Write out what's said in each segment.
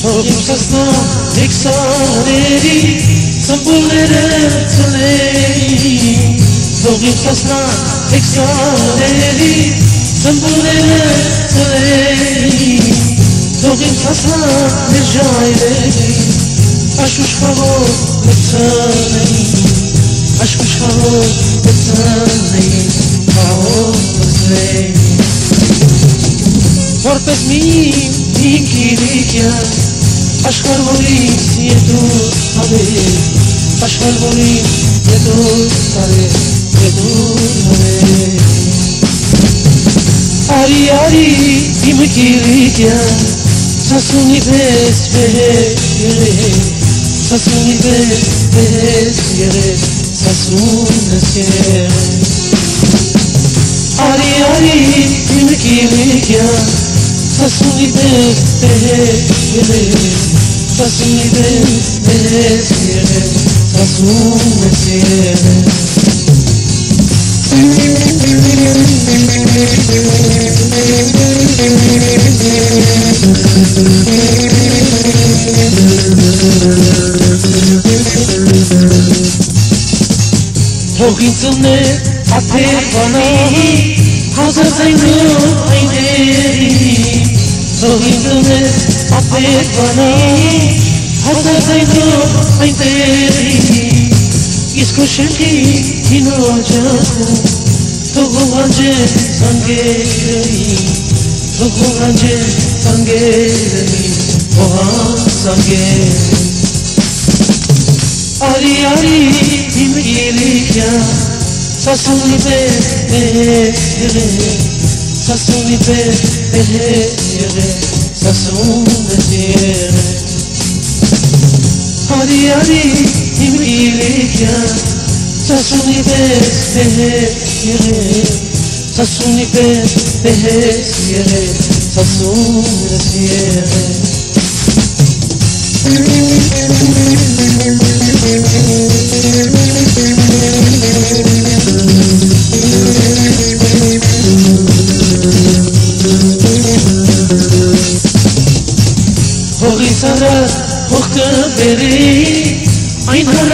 Togim sasna eksaneri Tamburerețele Dogim sasna exaleri Tamburerețele Dogim sasna merjaileri Așuș havo mățănei Așuș havo mățănei Havo mățănei Vorbesc mii din chirichea աշխարհ որից եդու հավեր աշխարհ որից եդու հավեր եդու հավեր արի արի իմ քիրիկյան սասունի պես վեր երե սասունի պես պես երե սասունս երե արի արի իմ քիրիկյան Sasuni bes behire Sasuni bes behire Sasuni Processing you, I did So he took it, I paid for me Processing you, I did इसको शंकी हिनो जाको तो गुवांजे संगे रही तो गुवांजे संगे रही वहाँ संगे आरी आरी हिम ये लिखिया Sasuni be behre Sasuni behre Ari ari im ilikya Sasuni be behre Sasuni be behre Sasuni behre Holy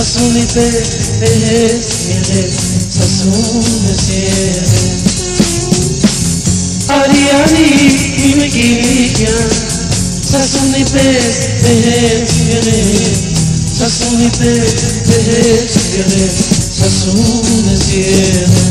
Sasunipe eres eres Sasune siere Ariani kimi kimi kya Sasunipe eres eres Sasunipe eres eres Sasune siere